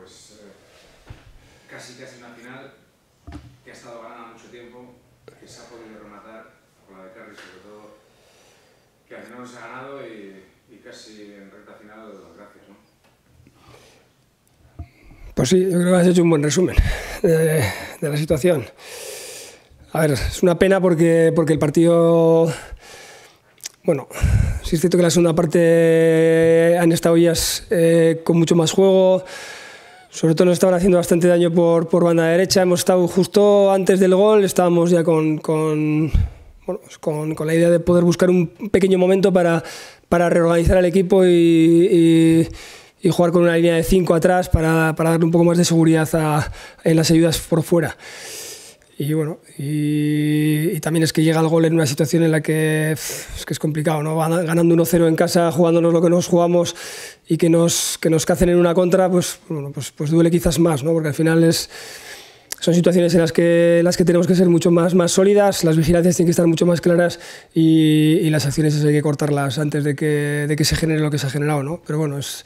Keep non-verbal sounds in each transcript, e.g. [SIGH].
pues eh, casi casi una final que ha estado ganando mucho tiempo, que se ha podido rematar con la de Carri sobre todo, que al final se ha ganado y, casi en recta final gracias, ¿no? Pues sí, yo creo que has hecho un buen resumen de, de la situación. A ver, es una pena porque, porque el partido, bueno, sí es cierto que la segunda parte han estado ellas eh, con mucho más juego, sobre todo nos estaban haciendo bastante daño por, por banda derecha, hemos estado justo antes del gol, estábamos ya con, con, bueno, pues con, con la idea de poder buscar un pequeño momento para, para reorganizar el equipo y jugar con una línea de 5 atrás para, para, darle un poco más de seguridad a, en las ayudas por fuera. Y bueno, y, también es que llega el gol en una situación en la que es, que es complicado, ¿no? Ganando 1-0 en casa, jugándonos lo que nos jugamos y que nos, que nos cacen en una contra, pues, bueno, pues, pues duele quizás más, ¿no? Porque al final es, son situaciones en las que, las que tenemos que ser mucho más, más sólidas, las vigilancias tienen que estar mucho más claras y, las acciones hay que cortarlas antes de que, de que se genere lo que se ha generado, ¿no? Pero bueno, es,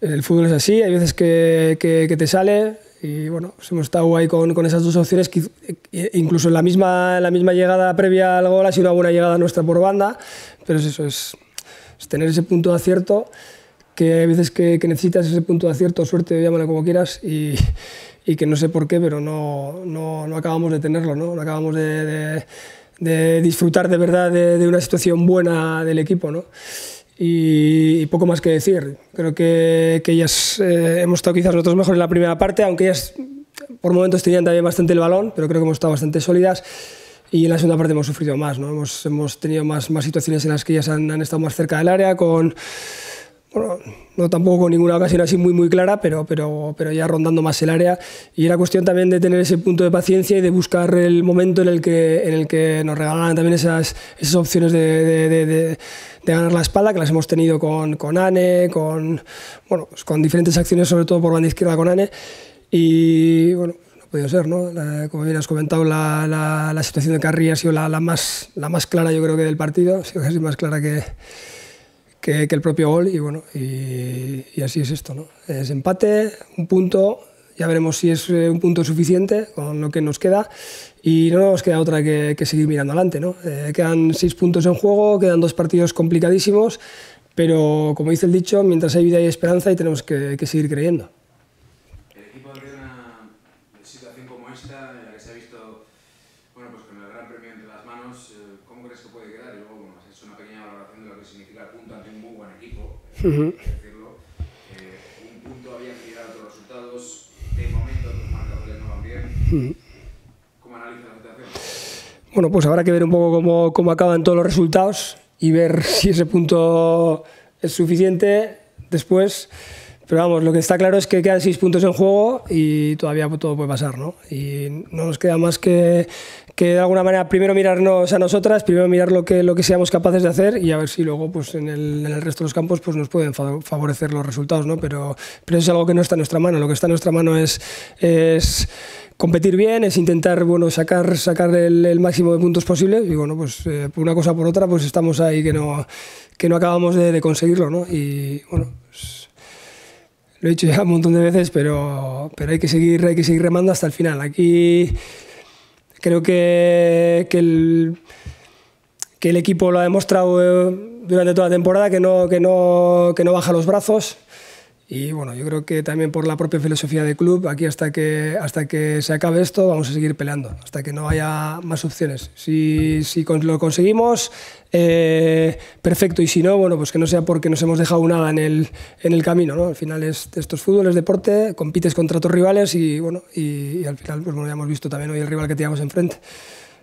el fútbol es así, hay veces que, que te sale y bueno, pues hemos estado ahí con, con, esas dos opciones, que incluso en la misma, la misma llegada previa al gol ha sido una buena llegada nuestra por banda, pero es eso, es, es tener ese punto de acierto, que hay veces que, que, necesitas ese punto de acierto, suerte, llámalo como quieras, y, y que no sé por qué, pero no, no, no acabamos de tenerlo, no, no acabamos de, de, de, disfrutar de verdad de, de una situación buena del equipo. ¿no? Y, poco más que decir. Creo que, que ellas eh, hemos estado quizás nosotros mejor en la primera parte, aunque ellas por momentos tenían también bastante el balón, pero creo que hemos estado bastante sólidas. Y en la segunda parte hemos sufrido más, ¿no? hemos, hemos tenido más, más situaciones en las que ellas han, han estado más cerca del área, con, bueno, no tampoco con ninguna ocasión así muy muy clara, pero, pero, pero ya rondando más el área. Y era cuestión también de tener ese punto de paciencia y de buscar el momento en el que, en el que nos regalaran también esas, esas opciones de, de, de, de de ganar la espalda, que las hemos tenido con, con Ane, con, bueno, pues con diferentes acciones, sobre todo por banda izquierda con Ane. Y bueno, no ha podido ser, ¿no? La, como bien has comentado, la, la, la, situación de Carri ha sido la, más, la más clara, yo creo que del partido, ha sido casi más clara que, que, que el propio gol. Y bueno, y, y, así es esto, ¿no? Es empate, un punto, ya veremos si es eh, un punto suficiente con lo que nos queda y no nos queda otra que, que seguir mirando adelante. ¿no? Eh, quedan seis puntos en juego, quedan dos partidos complicadísimos, pero como dice el dicho, mientras hay vida hay esperanza y tenemos que, que seguir creyendo. El equipo de una situación como esta, en la que se ha visto bueno, pues con el Gran Premio entre las manos, eh, ¿cómo crees que puede quedar? Y luego bueno, has hecho una pequeña valoración de lo que significa el punto ante un muy buen equipo. Uh -huh. decirlo. Eh, un punto había que llegar a otros resultados, de momento los marcadores no van bien. Uh -huh. Bueno, pues habrá que ver un poco cómo, cómo acaban todos los resultados y ver [LAUGHS] si ese punto es suficiente después. Pero vamos, lo que está claro es que quedan seis puntos en juego y todavía todo puede pasar, ¿no? Y no nos queda más que, que de alguna manera primero mirarnos a nosotras, primero mirar lo que, lo que seamos capaces de hacer y a ver si luego pues en el, en el resto de los campos pues nos pueden favorecer los resultados, ¿no? Pero, pero es algo que no está en nuestra mano. Lo que está en nuestra mano es, es competir bien, es intentar bueno, sacar, sacar el, el máximo de puntos posible y bueno, pues eh, por una cosa por otra pues estamos ahí que no, que no acabamos de, de conseguirlo, ¿no? Y bueno, pues, lo he dicho ya un montón de veces, pero, pero hay, que seguir, hay que seguir remando hasta el final. Aquí creo que, que, el, que el equipo lo ha demostrado eh, durante toda la temporada, que no, que no, que no baja los brazos, y bueno, yo creo que también por la propia filosofía del club, aquí hasta que, hasta que se acabe esto vamos a seguir peleando, hasta que no haya más opciones. Si, si lo conseguimos, eh, perfecto, y si no, bueno, pues que no sea porque nos hemos dejado nada en el, en el camino. ¿no? Al final es, esto es fútbol, es deporte, compites contra otros rivales y, bueno, y, y al final pues, bueno, ya hemos visto también hoy el rival que teníamos enfrente.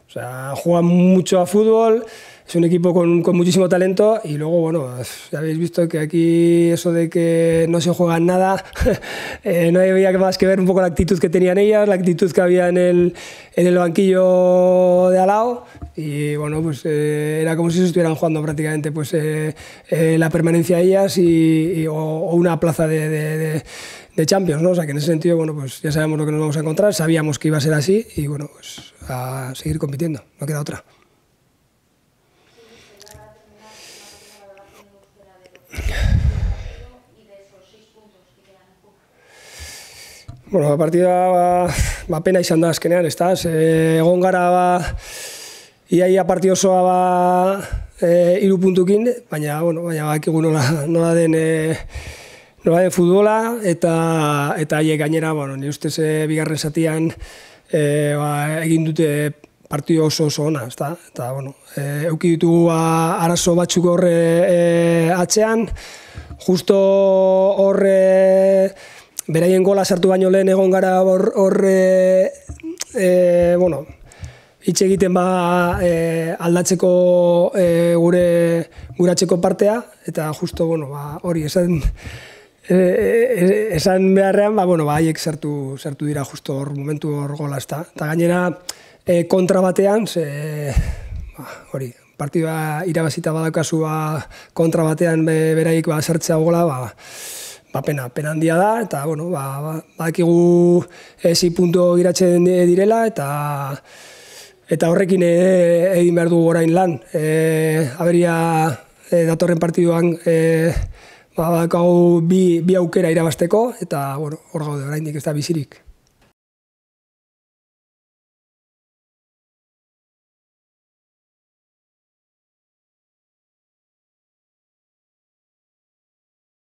O sea, juega mucho a fútbol, es un equipo con, con, muchísimo talento y luego, bueno, ya habéis visto que aquí eso de que no se juega nada, [LAUGHS] eh, no había más que ver un poco la actitud que tenían ellas, la actitud que había en el, en el banquillo de al lado y bueno, pues eh, era como si se estuvieran jugando prácticamente pues eh, eh la permanencia a ellas y, y o, o, una plaza de, de, de, de, Champions, ¿no? O sea que en ese sentido, bueno, pues ya sabemos lo que nos vamos a encontrar, sabíamos que iba a ser así y bueno, pues a seguir compitiendo, no queda otra. Bueno, ba, partida ba, ba, pena izan da azkenean, ez da? egon gara ba, iaia partio osoa ba, e, iru puntukin, baina, bueno, baina bakigu nola, nola den e, nola den futbola, eta eta haiek gainera, bueno, ni ustez e, bigarren zatian e, ba, egin dute partio oso oso ona, ezta? Eta bueno, eh eduki ditugu ba, arazo batzuk horre e, atzean, justo horre beraien gola sartu baino lehen egon gara horre e, bueno, hitz egiten ba e, aldatzeko e, gure guratzeko partea eta justo bueno, ba, hori esan e, esan beharrean ba bueno, ba haiek sartu sartu dira justo hor momentu hor gola, ezta? Ta gainera e, kontra batean, ze, ba, hori, partida irabazita badakazu ba, kontra batean be, beraik ba, sartzea gola, ba, ba, pena, pena handia da, eta, bueno, ba, ba, badakigu ezi puntu iratzen direla, eta eta horrekin e, egin behar du orain lan. E, aberia e, datorren partiduan e, ba, bi, bi aukera irabasteko, eta, bueno, hor gaude, oraindik ez da bizirik.